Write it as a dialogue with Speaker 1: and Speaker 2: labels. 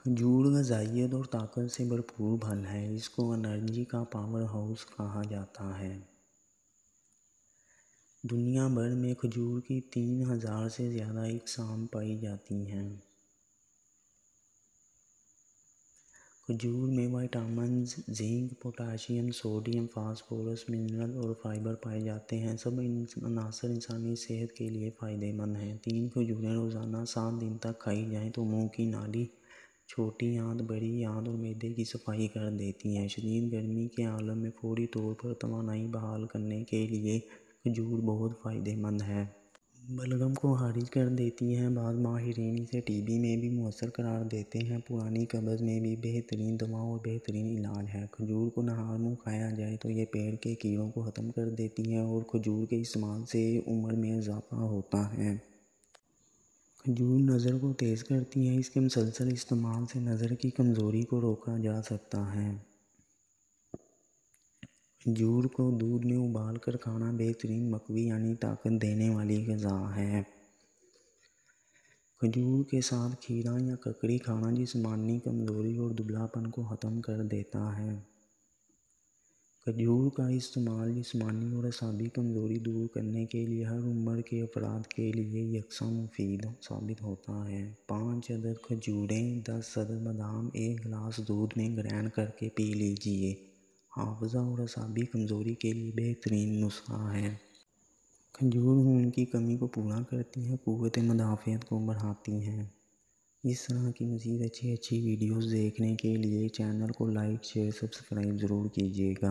Speaker 1: खजूर ग़ज़ाइयत और ताकत से भरपूर फल है। इसको एनर्जी का पावर हाउस कहा जाता है। दुनिया भर में खजूर की तीन हज़ार से ज़्यादा इकसाम पाई जाती हैं। खजूर में vitamin zinc, potassium, sodium, phosphorus, mineral और फाइबर पाए जाते हैं। सब अनासर इंसानी सेहत के लिए फ़ायदेमंद हैं। तीन खजूरें रोज़ाना सात दिन तक खाई जाएँ तो मुँह की नाली छोटी आंत, बड़ी आंत और मैदे की सफ़ाई कर देती हैं। शदीद गर्मी के आलम में फौरी तौर पर तोानाई बहाल करने के लिए खजूर बहुत फ़ायदेमंद है। बलगम को खारिज कर देती हैं। बाद माहरीन इसे टीबी में भी मौसर करार देते हैं। पुरानी कब्ज़ में भी बेहतरीन दवा और बेहतरीन इलाज है। खजूर को नहार मुँह खाया जाए तो ये पेड़ के कीड़ों को ख़त्म कर देती है और खजूर के इस्तेमाल से उम्र में इजाफा होता है। खजूर नज़र को तेज़ करती है, इसके मुसलसल इस्तेमाल से नज़र की कमज़ोरी को रोका जा सकता है। खजूर को दूध में उबाल कर खाना बेहतरीन मकवी यानी ताकत देने वाली ग़ज़ा है। खजूर के साथ खीरा या ककड़ी खाना जिसमानी कमज़ोरी और दुबलापन को ख़त्म कर देता है। खजूर का इस्तेमाल जिसमानी और असाबी कमज़ोरी दूर करने के लिए हर उम्र के अफराद के लिए यकसा मुफीद साबित होता है। पाँच अदद खजूरें, दस अदद बादाम, एक गिलास दूध में ग्रहण करके पी लीजिए। हाफजा और असाबी कमज़ोरी के लिए बेहतरीन नुस्खा है। खजूर खून की कमी को पूरा करती है क़वत मदाफ़त को बढ़ाती हैं। इस तरह की मज़ीद अच्छी अच्छी वीडियोज़ देखने के लिए चैनल को लाइक, शेयर, सब्सक्राइब ज़रूर कीजिएगा।